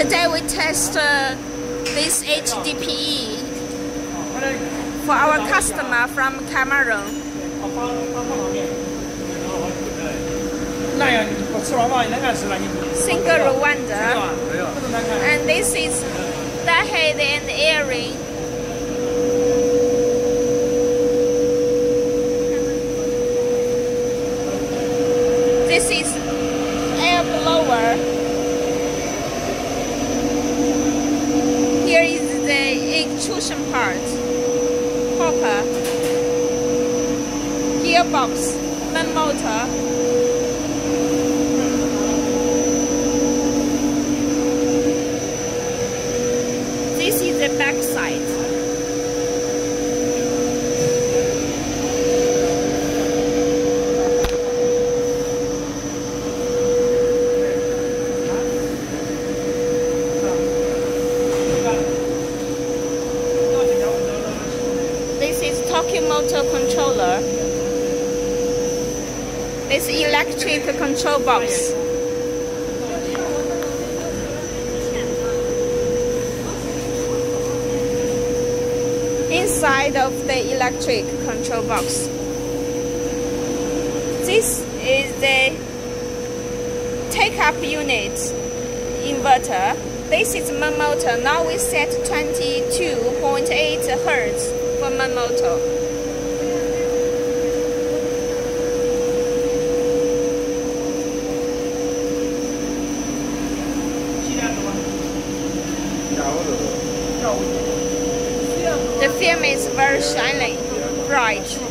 Today we test uh, this HDPE for our customer from Cameroon. Single winder. And this is the head and air ring. This is air blower. The extrusion part. Hopper. Gearbox. Then motor. This is the back side. Torque motor controller. This electric control box. Inside of the electric control box. This is the take-up unit inverter. This is main motor. Now we set 22.8 hertz for main motor. The film is very shiny, bright.